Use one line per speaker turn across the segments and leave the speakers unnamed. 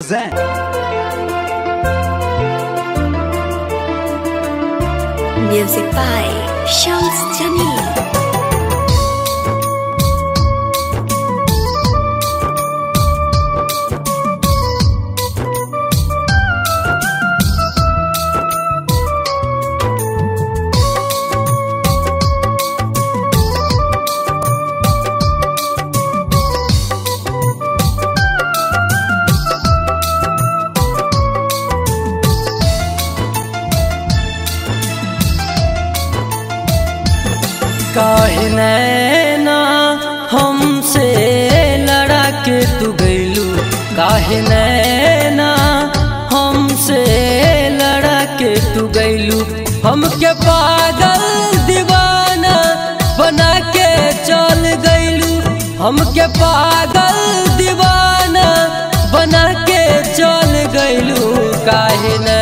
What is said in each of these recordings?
present.
Music by Shams Jamil.
नैना, हमसे लड़ा के तू गैलू काहे नैना, हमसे लड़ा के तू गैलू हमके पागल दीवाना बना के चल गैलू हमके पागल दीवाना बना के चल गैलू काहे नैना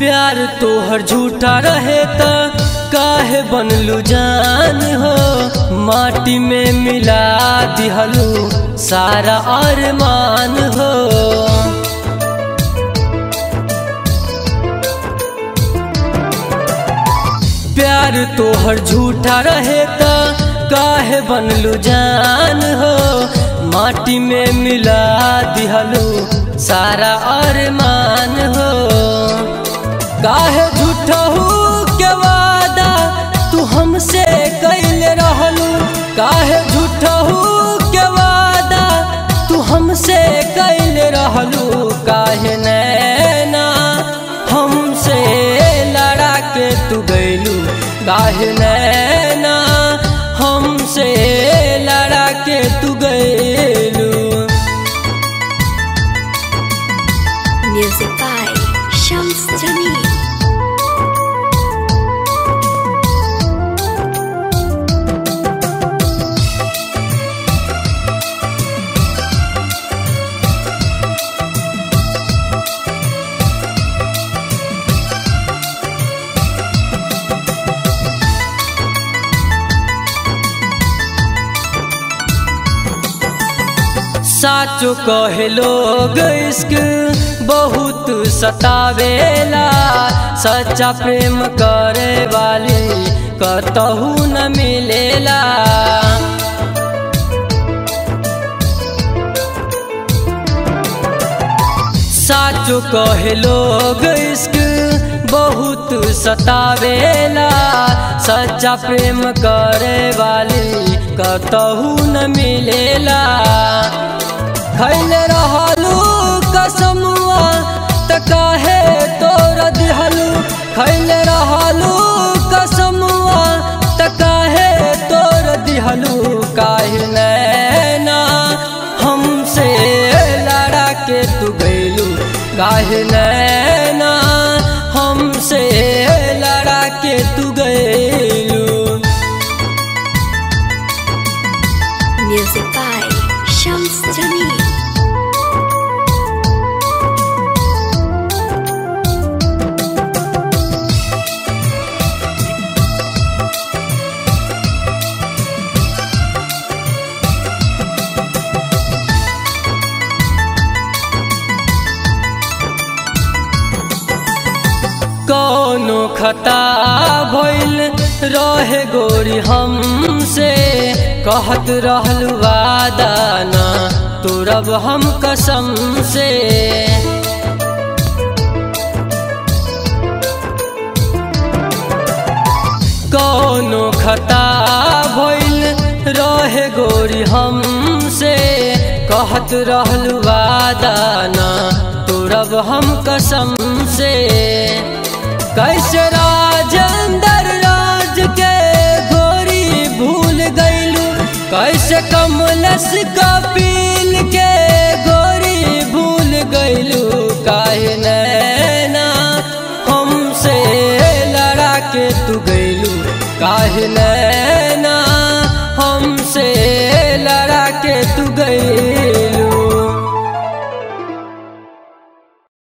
प्यार तोहर झूठा रहे काहे बनलू जान हो? माटी में मिला दिहलू सारा अरमान हो। प्यार तोहर झूठा रहे काहे बनलू जान हो? माटी में मिला दिहलू सारा अरमान हो। साचो कहे लोग बहुत सतावेला, सच्चा प्रेम करे वाली कतहू न मिलेला। साचो कहे लोग इश्क, बहुत सतावेला, सच्चा प्रेम करे वाली कतहू न मिलेला। खैले रहलू त काहे तोर दिहलू कसमुआ त काहे तोर दिहलू काहे नैना, हमसे लड़ा के तू गैलू। काहे कौनो खता भइल रहे गोरी हमसे। कहत रहल वादा ना तोरब हम कसम से। कौनो खता भइल रहे गोरी हमसे। कहत रहल वादा ना तोरब हम कसम से। कैसे राजेंद्र राज के गोरी भूल गईलू। कैसे कमलस कपिल के गोरी भूल गईलू। काहे नैना, हमसे लड़ा के तू गईलू। काहे नैना, हमसे लड़ा के तू गई